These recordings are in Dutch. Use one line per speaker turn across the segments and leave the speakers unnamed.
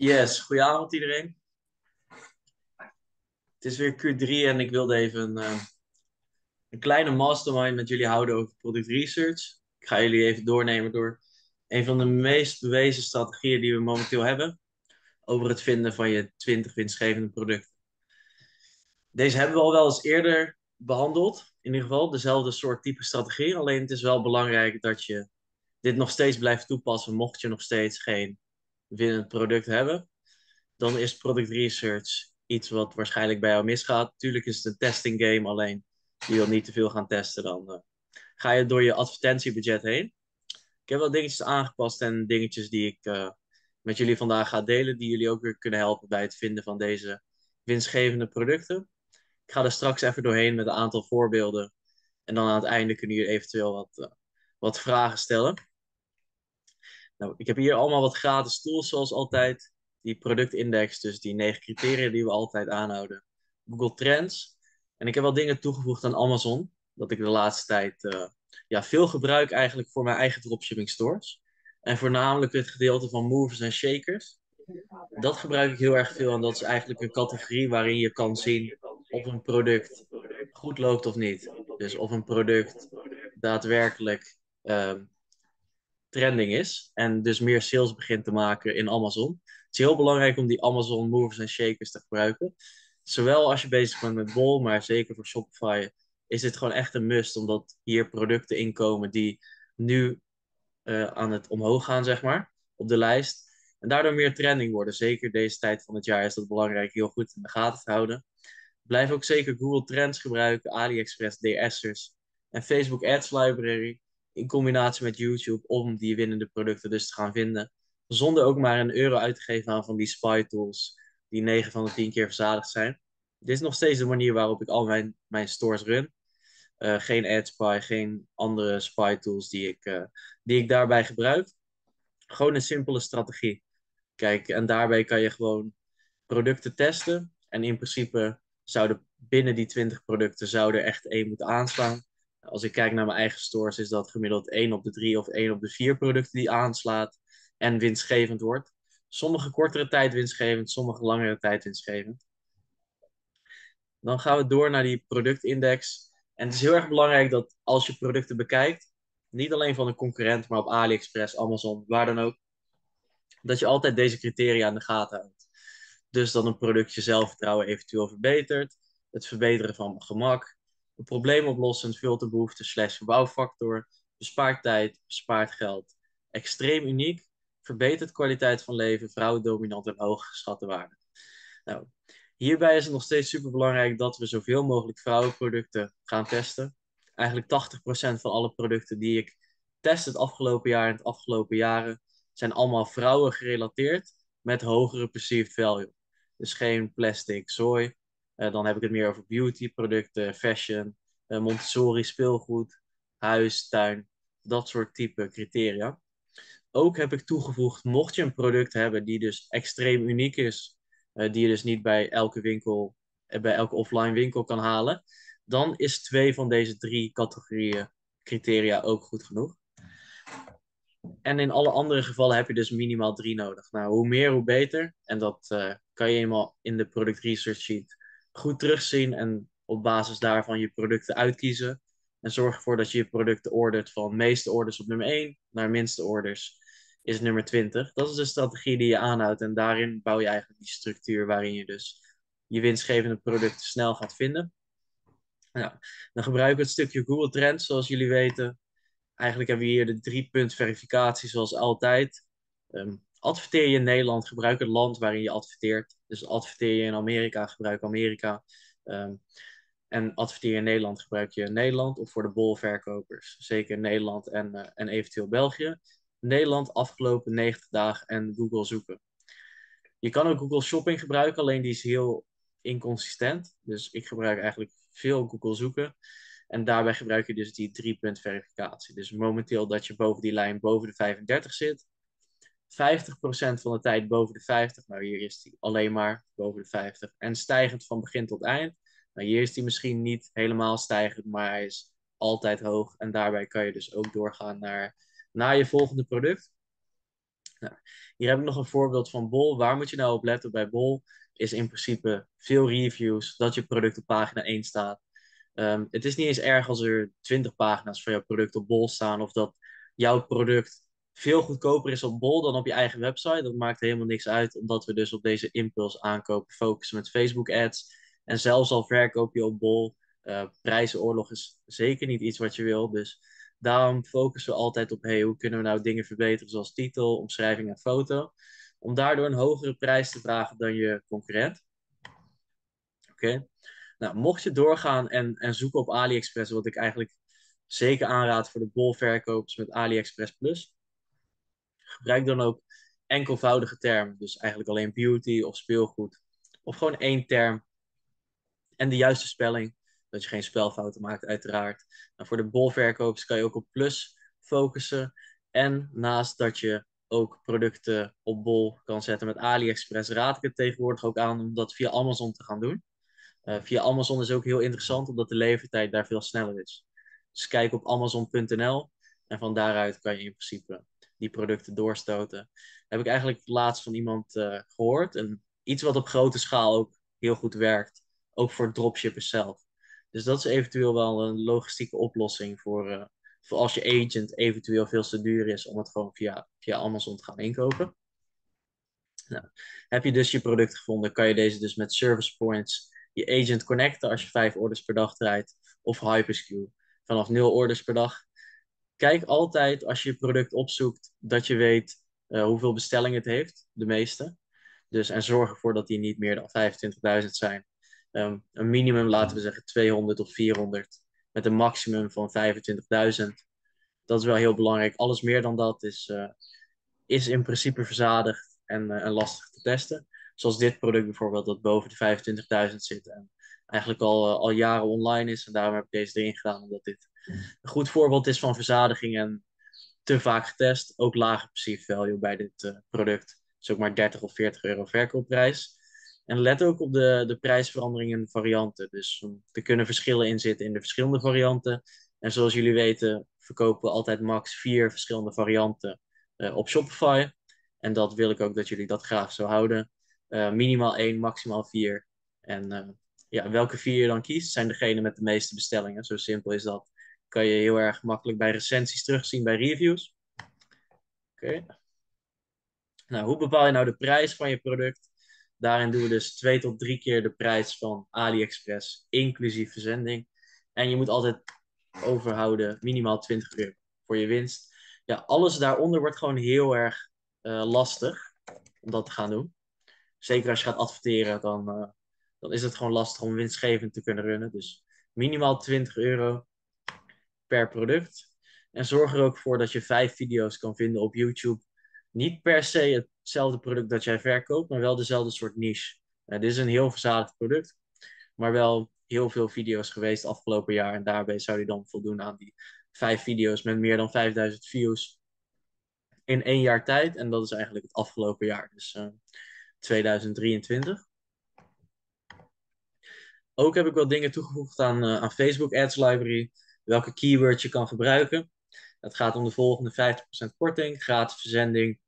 Yes, goedenavond iedereen. Het is weer Q3 en ik wilde even een, eh, een kleine mastermind met jullie houden over product research. Ik ga jullie even doornemen door een van de meest bewezen strategieën die we momenteel hebben over het vinden van je 20 winstgevende producten. Deze hebben we al wel eens eerder behandeld, in ieder geval dezelfde soort type strategie. Alleen het is wel belangrijk dat je dit nog steeds blijft toepassen, mocht je nog steeds geen winnend product hebben, dan is product research iets wat waarschijnlijk bij jou misgaat. Tuurlijk is het een testing game, alleen je wil niet te veel gaan testen, dan uh, ga je door je advertentiebudget heen. Ik heb wel dingetjes aangepast en dingetjes die ik uh, met jullie vandaag ga delen, die jullie ook weer kunnen helpen bij het vinden van deze winstgevende producten. Ik ga er straks even doorheen met een aantal voorbeelden. En dan aan het einde kunnen jullie eventueel wat, uh, wat vragen stellen. Nou, ik heb hier allemaal wat gratis tools zoals altijd. Die productindex, dus die negen criteria die we altijd aanhouden. Google Trends. En ik heb wel dingen toegevoegd aan Amazon. Dat ik de laatste tijd uh, ja, veel gebruik eigenlijk voor mijn eigen dropshipping stores. En voornamelijk het gedeelte van movers en shakers. Dat gebruik ik heel erg veel. En dat is eigenlijk een categorie waarin je kan zien of een product goed loopt of niet. Dus of een product daadwerkelijk uh, trending is en dus meer sales begint te maken in Amazon. Het is heel belangrijk om die Amazon movers en shakers te gebruiken. Zowel als je bezig bent met Bol, maar zeker voor Shopify is dit gewoon echt een must, omdat hier producten inkomen die nu uh, aan het omhoog gaan, zeg maar, op de lijst. En daardoor meer trending worden. Zeker deze tijd van het jaar is dat belangrijk heel goed in de gaten te houden. Blijf ook zeker Google Trends gebruiken, AliExpress, DS'ers en Facebook Ads Library in combinatie met YouTube om die winnende producten dus te gaan vinden. Zonder ook maar een euro uit te geven aan van die spy tools die 9 van de 10 keer verzadigd zijn. Dit is nog steeds de manier waarop ik al mijn, mijn stores run. Uh, geen AdSpy, geen andere spy tools die ik, uh, die ik daarbij gebruik. Gewoon een simpele strategie. Kijk, en daarbij kan je gewoon producten testen. En in principe zouden binnen die 20 producten zou er echt één moeten aanslaan. Als ik kijk naar mijn eigen stores, is dat gemiddeld 1 op de 3 of 1 op de 4 producten die aanslaat en winstgevend wordt. Sommige kortere tijd winstgevend, sommige langere tijd winstgevend. Dan gaan we door naar die productindex. En het is heel erg belangrijk dat als je producten bekijkt, niet alleen van een concurrent, maar op AliExpress, Amazon, waar dan ook, dat je altijd deze criteria in de gaten houdt. Dus dat een product je zelfvertrouwen eventueel verbetert, het verbeteren van gemak, een probleemoplossend filterbehoefte slash verbouwfactor, bespaart tijd, bespaart geld. Extreem uniek, verbetert kwaliteit van leven, vrouwendominant en hooggeschatte waarde. Nou, hierbij is het nog steeds super belangrijk dat we zoveel mogelijk vrouwenproducten gaan testen. Eigenlijk 80% van alle producten die ik test het afgelopen jaar en het afgelopen jaren zijn allemaal vrouwen gerelateerd met hogere perceived value. Dus geen plastic, zooi, dan heb ik het meer over beauty producten, fashion, uh, Montessori speelgoed, huis, tuin, dat soort type criteria. Ook heb ik toegevoegd, mocht je een product hebben die dus extreem uniek is, uh, die je dus niet bij elke winkel, bij elke offline winkel kan halen, dan is twee van deze drie categorieën criteria ook goed genoeg. En in alle andere gevallen heb je dus minimaal drie nodig. Nou, hoe meer, hoe beter. En dat kan je eenmaal in de product research sheet goed terugzien en op basis daarvan je producten uitkiezen. En zorg ervoor dat je je producten ordert van meeste orders op nummer 1 naar minste orders is nummer 20. Dat is de strategie die je aanhoudt en daarin bouw je eigenlijk die structuur waarin je dus je winstgevende producten snel gaat vinden. Nou, dan gebruiken we het stukje Google Trends, zoals jullie weten. Eigenlijk hebben we hier de drie punt verificatie zoals altijd. Um, adverteer je in Nederland, gebruik het land waarin je adverteert. Dus adverteer je in Amerika, gebruik Amerika. Um, en adverteer je in Nederland, gebruik je Nederland. Of voor de bolverkopers, zeker Nederland en, uh, en eventueel België. Nederland afgelopen 90 dagen en Google zoeken. Je kan ook Google Shopping gebruiken, alleen die is heel inconsistent. Dus ik gebruik eigenlijk veel Google zoeken. En daarbij gebruik je dus die drie punt verificatie. Dus momenteel dat je boven die lijn boven de 35 zit. 50% van de tijd boven de 50. Nou, hier is die alleen maar boven de 50. En stijgend van begin tot eind. Nou, hier is die misschien niet helemaal stijgend, maar hij is altijd hoog. En daarbij kan je dus ook doorgaan naar, naar je volgende product. Nou, hier heb ik nog een voorbeeld van Bol. Waar moet je nou op letten bij Bol? Is in principe veel reviews, dat je product op pagina 1 staat. Ehm, het is niet eens erg als er 20 pagina's van jouw product op Bol staan of dat jouw product veel goedkoper is op Bol dan op je eigen website. Dat maakt helemaal niks uit, omdat we dus op deze impuls aankopen focussen met Facebook ads. En zelfs al verkoop je op Bol, uh, prijzenoorlog is zeker niet iets wat je wil. Dus daarom focussen we altijd op, hey, hoe kunnen we nou dingen verbeteren zoals titel, omschrijving en foto. Om daardoor een hogere prijs te vragen dan je concurrent. Oké. Nou, mocht je doorgaan en, en zoeken op AliExpress, wat ik eigenlijk zeker aanraad voor de bolverkopers met AliExpress Plus, gebruik dan ook enkelvoudige termen. Dus eigenlijk alleen beauty of speelgoed. Of gewoon één term en de juiste spelling. Dat je geen spelfouten maakt, uiteraard. Nou, voor de bolverkopers kan je ook op plus focussen. En naast dat je ook producten op bol kan zetten met AliExpress, raad ik het tegenwoordig ook aan om dat via Amazon te gaan doen. Uh, via Amazon is ook heel interessant, omdat de levertijd daar veel sneller is. Dus kijk op amazon.nl en van daaruit kan je in principe die producten doorstoten. Heb ik eigenlijk laatst van iemand uh, gehoord. En iets wat op grote schaal ook heel goed werkt, ook voor dropshippers zelf. Dus dat is eventueel wel een logistieke oplossing voor, uh, voor als je agent eventueel veel te duur is om het gewoon via, via Amazon te gaan inkopen. Nou, heb je dus je product gevonden, kan je deze dus met service points je agent connecten als je vijf orders per dag draait. Of Hyperscale vanaf nul orders per dag. Kijk altijd als je je product opzoekt dat je weet uh, hoeveel bestellingen het heeft, de meeste. Dus, en zorg ervoor dat die niet meer dan 25.000 zijn. Um, een minimum, laten we zeggen, 200 of 400. Met een maximum van 25.000. Dat is wel heel belangrijk. Alles meer dan dat is, uh, is in principe verzadigd en, uh, en lastig te testen. Zoals dit product bijvoorbeeld, dat boven de 25.000 zit. En eigenlijk al, al jaren online is. En daarom heb ik deze erin gedaan, omdat dit een goed voorbeeld is van verzadiging en te vaak getest. Ook lage perceived value bij dit uh, product. Dus ook maar 30 of 40 euro verkoopprijs. En let ook op de, de prijsveranderingen in varianten. Dus er kunnen verschillen in zitten in de verschillende varianten. En zoals jullie weten verkopen we altijd max vier verschillende varianten uh, op Shopify. En dat wil ik ook dat jullie dat graag zo houden. Uh, minimaal één, maximaal vier. En ja, welke vier je dan kiest, zijn degene met de meeste bestellingen. Zo simpel is dat. Kan je heel erg makkelijk bij recensies terugzien bij reviews. Oké. Nou, hoe bepaal je nou de prijs van je product? Daarin doen we dus twee tot drie keer de prijs van AliExpress, inclusief verzending. En je moet altijd overhouden minimaal 20 euro voor je winst. Ja, alles daaronder wordt gewoon heel erg uh, lastig om dat te gaan doen. Zeker als je gaat adverteren, dan, uh, dan is het gewoon lastig om winstgevend te kunnen runnen. Dus minimaal 20 euro per product. En zorg er ook voor dat je vijf video's kan vinden op YouTube. Niet per se hetzelfde product dat jij verkoopt, maar wel dezelfde soort niche. Dit is een heel verzadigd product, maar wel heel veel video's geweest afgelopen jaar. En daarbij zou je dan voldoen aan die vijf video's met meer dan 5000 views in één jaar tijd. En dat is eigenlijk het afgelopen jaar, dus uh, 2023. Ook heb ik wat dingen toegevoegd aan, uh, aan Facebook Ads Library. Welke keywords je kan gebruiken. Het gaat om de volgende 50% korting, gratis verzending.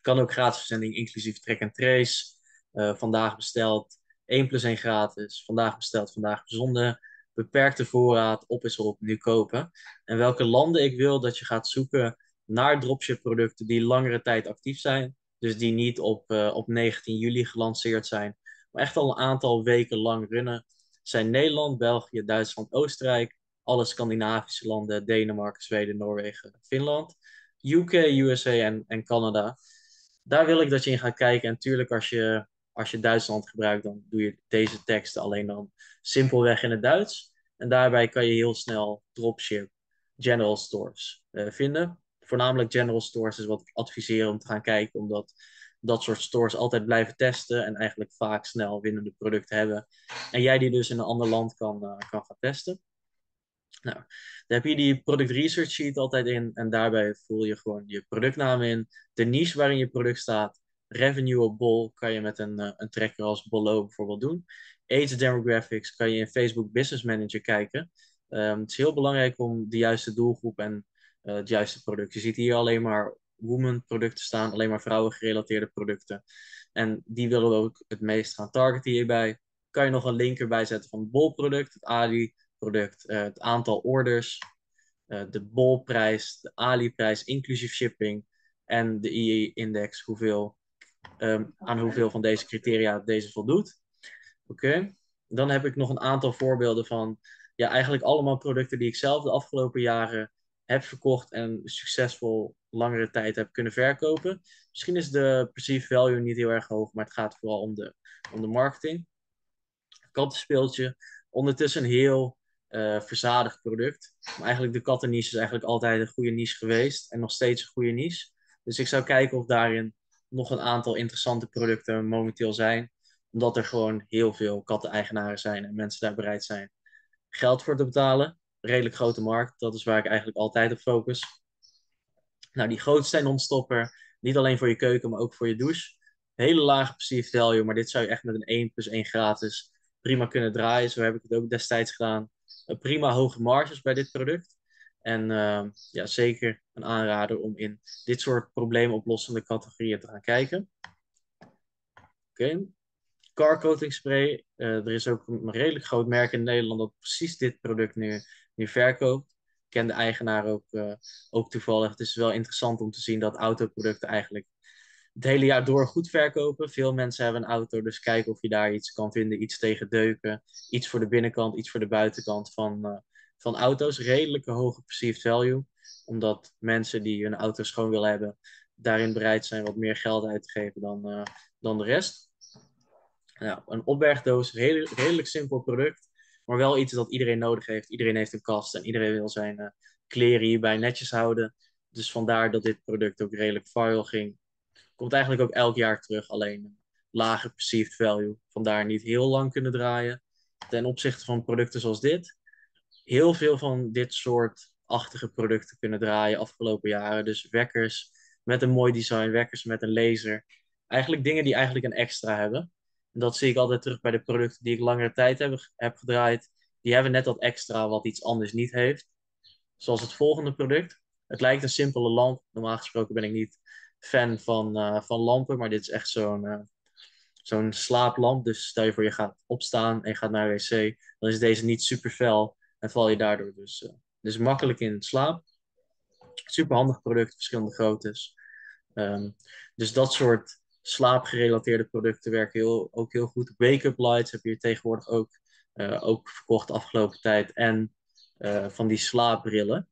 Kan ook gratis verzending, inclusief track en trace. Uh, vandaag besteld, 1 plus 1 gratis. Vandaag besteld, vandaag bezonden. Beperkte voorraad, op is op, nu kopen. En welke landen ik wil dat je gaat zoeken naar dropship producten die langere tijd actief zijn. Dus die niet op, uh, op 19 juli gelanceerd zijn, maar echt al een aantal weken lang runnen. Zijn Nederland, België, Duitsland, Oostenrijk, alle Scandinavische landen, Denemarken, Zweden, Noorwegen, Finland, UK, USA en, en Canada. Daar wil ik dat je in gaat kijken. En natuurlijk, als je, als je Duitsland gebruikt, dan doe je deze teksten alleen dan simpelweg in het Duits. En daarbij kan je heel snel dropship general stores uh, vinden. Voornamelijk general stores is wat ik adviseer om te gaan kijken, omdat dat soort stores altijd blijven testen en eigenlijk vaak snel winnende producten hebben. En jij die dus in een ander land kan, uh, kan gaan testen. Nou, daar heb je die product research sheet altijd in en daarbij voel je gewoon je productnaam in, de niche waarin je product staat, revenue op Bol kan je met een, uh, een tracker als Bollo bijvoorbeeld doen. Age demographics kan je in Facebook Business Manager kijken. Um, het is heel belangrijk om de juiste doelgroep en uh, het juiste product. Je ziet hier alleen maar woman producten staan, alleen maar vrouwen gerelateerde producten. En die willen we ook het meest gaan targeten hierbij. Kan je nog een link erbij zetten van het bol-product, het Ali-product, uh, het aantal orders, uh, de bolprijs, de Ali-prijs inclusief shipping en de IE-index, hoeveel, um, aan hoeveel van deze criteria deze voldoet. Oké, dan heb ik nog een aantal voorbeelden van ja, eigenlijk allemaal producten die ik zelf de afgelopen jaren heb verkocht en succesvol langere tijd heb kunnen verkopen. Misschien is de perceived value niet heel erg hoog, maar het gaat vooral om de, om de marketing. Kattenspeeltje, ondertussen een heel uh, verzadigd product. Maar eigenlijk de kattenniche is eigenlijk altijd een goede niche geweest en nog steeds een goede niche. Dus ik zou kijken of daarin nog een aantal interessante producten momenteel zijn. Omdat er gewoon heel veel katteneigenaren zijn en mensen daar bereid zijn geld voor te betalen. Redelijk grote markt, dat is waar ik eigenlijk altijd op focus. Nou, die grootste ontstopper, niet alleen voor je keuken, maar ook voor je douche. Hele lage perceived value, maar dit zou je echt met een 1 plus 1 gratis prima kunnen draaien. Zo heb ik het ook destijds gedaan. Prima hoge marges bij dit product. En uh, ja, zeker een aanrader om in dit soort probleemoplossende categorieën te gaan kijken. Oké. Car coating spray. Uh, er is ook een redelijk groot merk in Nederland dat precies dit product nu, nu verkoopt. Ik ken de eigenaar ook, uh, ook toevallig. Het is wel interessant om te zien dat autoproducten eigenlijk het hele jaar door goed verkopen. Veel mensen hebben een auto, dus kijk of je daar iets kan vinden. Iets tegen deuken, iets voor de binnenkant, iets voor de buitenkant van, uh, van auto's. Redelijke hoge perceived value. Omdat mensen die hun auto schoon willen hebben, daarin bereid zijn wat meer geld uit te geven dan, uh, dan de rest. Nou, een opbergdoos, redelijk, redelijk simpel product. Maar wel iets dat iedereen nodig heeft. Iedereen heeft een kast en iedereen wil zijn uh, kleren hierbij netjes houden. Dus vandaar dat dit product ook redelijk viral ging. Komt eigenlijk ook elk jaar terug, alleen lage perceived value. Vandaar niet heel lang kunnen draaien. Ten opzichte van producten zoals dit. Heel veel van dit soort achtige producten kunnen draaien afgelopen jaren. Dus wekkers met een mooi design, wekkers met een laser. Eigenlijk dingen die eigenlijk een extra hebben. En dat zie ik altijd terug bij de producten die ik langere tijd heb, heb gedraaid. Die hebben net dat extra wat iets anders niet heeft. Zoals het volgende product. Het lijkt een simpele lamp. Normaal gesproken ben ik niet fan van, uh, van lampen, maar dit is echt zo'n uh, zo'n slaaplamp. Dus stel je voor je gaat opstaan en je gaat naar de wc, dan is deze niet super fel en val je daardoor dus, uh, dus makkelijk in slaap. Super handig product, verschillende groottes. Um, dus dat soort slaapgerelateerde producten werken heel, ook heel goed. Wake-up lights heb je tegenwoordig ook, ook verkocht de afgelopen tijd. En van die slaapbrillen.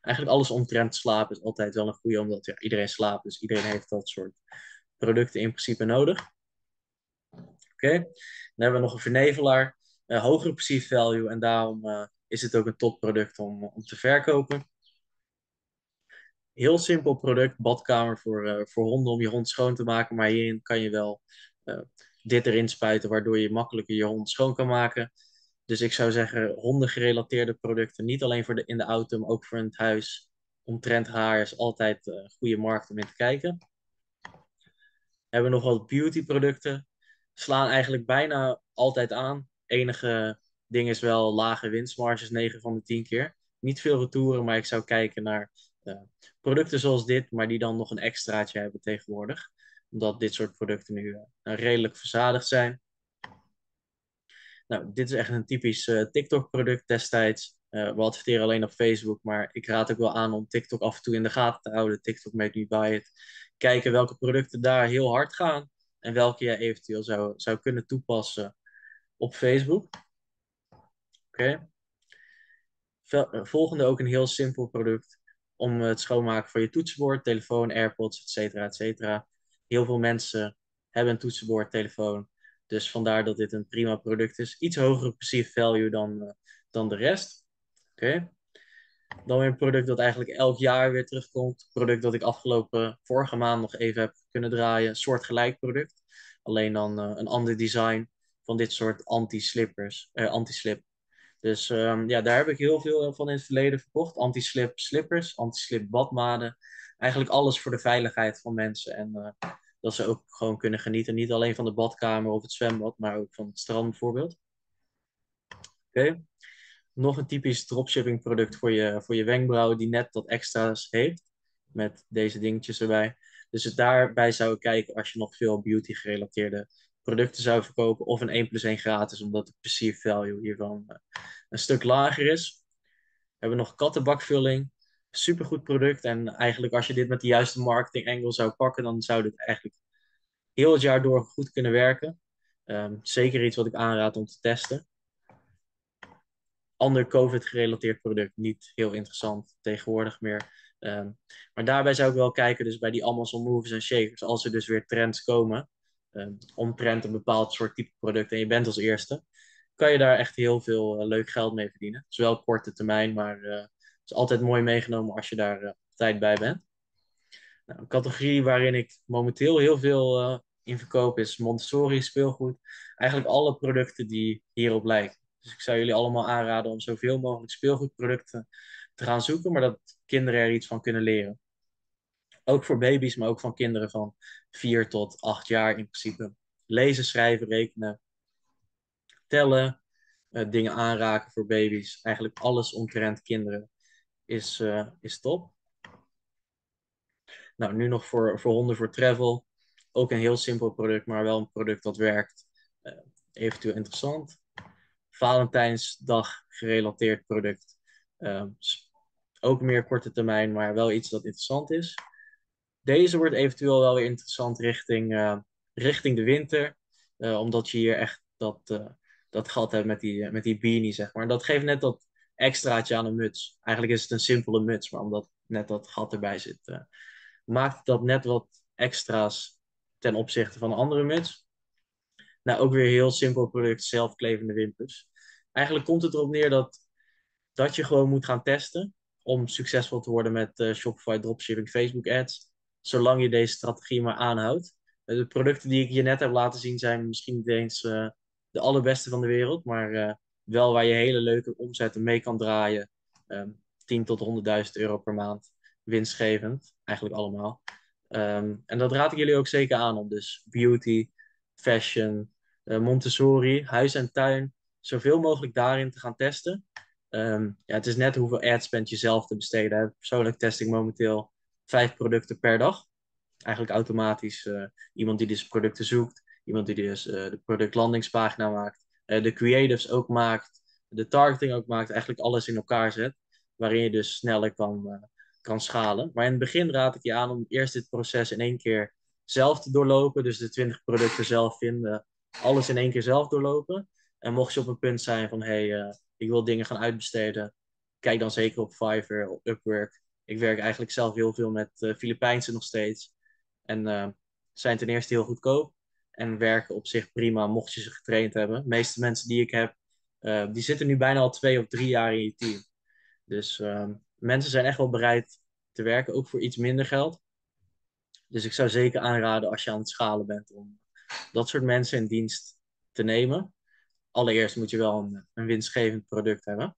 Eigenlijk alles omtrent slaap is altijd wel een goede, omdat ja, iedereen slaapt. Dus iedereen heeft dat soort producten in principe nodig. Oké, dan hebben we nog een vernevelaar. Uh, hogere perceived value en daarom is het ook een topproduct om, om te verkopen heel simpel product, badkamer voor, uh, voor honden om je hond schoon te maken. Maar hierin kan je wel dit erin spuiten, waardoor je makkelijker je hond schoon kan maken. Dus ik zou zeggen, hondengerelateerde producten, niet alleen voor de, in de auto, maar ook voor het huis. Omtrent haar is altijd een uh, goede markt om in te kijken. We hebben nog wat beautyproducten. Slaan eigenlijk bijna altijd aan. Enige ding is wel lage winstmarges, 9 van de 10 keer. Niet veel retouren, maar ik zou kijken naar uh, producten zoals dit, maar die dan nog een extraatje hebben tegenwoordig. Omdat dit soort producten nu uh, redelijk verzadigd zijn. Nou, dit is echt een typisch uh, TikTok-product destijds. we adverteren alleen op Facebook, maar ik raad ook wel aan om TikTok af en toe in de gaten te houden. TikTok Make Me Buy It. Kijken welke producten daar heel hard gaan en welke je eventueel zou, zou kunnen toepassen op Facebook. Oké. Okay. Volgende ook een heel simpel product om het schoonmaken van je toetsenbord, telefoon, AirPods, et cetera, et cetera. Heel veel mensen hebben een toetsenbord, telefoon. Dus vandaar dat dit een prima product is. Iets hogere perceived value dan, uh, dan de rest. Oké. Dan weer een product dat eigenlijk elk jaar weer terugkomt. Product dat ik afgelopen vorige maand nog even heb kunnen draaien. Soortgelijk product. Alleen dan uh, een ander design van dit soort anti-slippers, uh, anti-slip dus um, ja, daar heb ik heel veel van in het verleden verkocht. Anti-slip slippers, anti-slip badmaden. Eigenlijk alles voor de veiligheid van mensen. En dat ze ook gewoon kunnen genieten. Niet alleen van de badkamer of het zwembad, maar ook van het strand bijvoorbeeld. Oké. Nog een typisch dropshipping product voor je, voor je wenkbrauwen die net dat extra's heeft. met deze dingetjes erbij. Dus daarbij zou ik kijken als je nog veel beauty gerelateerde producten zou verkopen. Of een 1 plus 1 gratis, omdat de perceived value hiervan uh, een stuk lager is. We hebben nog kattenbakvulling. Supergoed product. En eigenlijk als je dit met de juiste marketing angle zou pakken, dan zou dit eigenlijk heel het jaar door goed kunnen werken. Um, zeker iets wat ik aanraad om te testen. Ander COVID-gerelateerd product, niet heel interessant tegenwoordig meer. Um, maar daarbij zou ik wel kijken, dus bij die Amazon Movers en Shakers, als er dus weer trends komen, um, omtrent een bepaald soort type product en je bent als eerste, kan je daar echt heel veel uh, leuk geld mee verdienen. Zowel korte termijn, maar uh, is altijd mooi meegenomen als je daar uh, tijd bij bent. Nou, een categorie waarin ik momenteel heel veel uh, in verkoop is Montessori speelgoed. Eigenlijk alle producten die hierop lijken. Dus ik zou jullie allemaal aanraden om zoveel mogelijk speelgoedproducten te gaan zoeken, maar dat kinderen er iets van kunnen leren. Ook voor baby's, maar ook van kinderen van 4 tot 8 jaar in principe. Lezen, schrijven, rekenen, tellen, uh, dingen aanraken voor baby's. Eigenlijk alles omtrent kinderen is, uh, is top. Nou, nu nog voor, voor honden voor travel. Ook een heel simpel product, maar wel een product dat werkt. Uh, eventueel interessant. Valentijnsdag gerelateerd product. Uh, ook meer korte termijn, maar wel iets dat interessant is. Deze wordt eventueel wel weer interessant richting, uh, richting de winter. omdat je hier echt dat, dat gat hebt met die, met die beanie, zeg maar. Dat geeft net dat extraatje aan een muts. Eigenlijk is het een simpele muts, maar omdat net dat gat erbij zit, maakt dat net wat extra's ten opzichte van andere muts. Nou, ook weer heel simpel product, zelfklevende wimpers. Eigenlijk komt het erop neer dat, dat je gewoon moet gaan testen om succesvol te worden met uh, Shopify Dropshipping Facebook Ads, zolang je deze strategie maar aanhoudt. Uh, de producten die ik je net heb laten zien zijn misschien niet eens de allerbeste van de wereld, maar wel waar je hele leuke omzetten mee kan draaien. Um, 10 tot 100.000 euro per maand winstgevend, eigenlijk allemaal. Um, en dat raad ik jullie ook zeker aan om dus beauty, fashion, uh, Montessori, huis en tuin, zoveel mogelijk daarin te gaan testen. Um, ja, het is net hoeveel adspend je zelf te besteden. Persoonlijk test ik momenteel vijf producten per dag. Eigenlijk automatisch uh, iemand die dus producten zoekt, iemand die dus uh, de productlandingspagina maakt, de creatives ook maakt, de targeting ook maakt, eigenlijk alles in elkaar zet, waarin je dus sneller kan kan schalen. Maar in het begin raad ik je aan om eerst dit proces in één keer zelf te doorlopen. Dus de 20 producten zelf vinden, alles in één keer zelf doorlopen. En mocht je op een punt zijn van hé, hey, uh, ik wil dingen gaan uitbesteden, kijk dan zeker op Fiverr, op Upwork. Ik werk eigenlijk zelf heel veel met uh, nog steeds. En uh, zijn ten eerste heel goedkoop. En werken op zich prima, mocht je ze getraind hebben. De meeste mensen die ik heb, die zitten nu bijna al twee of drie jaar in je team. Dus ehm, mensen zijn echt wel bereid te werken, ook voor iets minder geld. Dus ik zou zeker aanraden als je aan het schalen bent om dat soort mensen in dienst te nemen. Allereerst moet je wel een, een winstgevend product hebben.